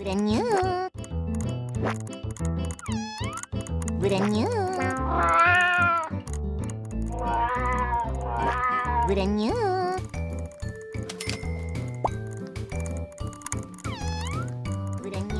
Вранье. Вранье. Вранье. Вранье.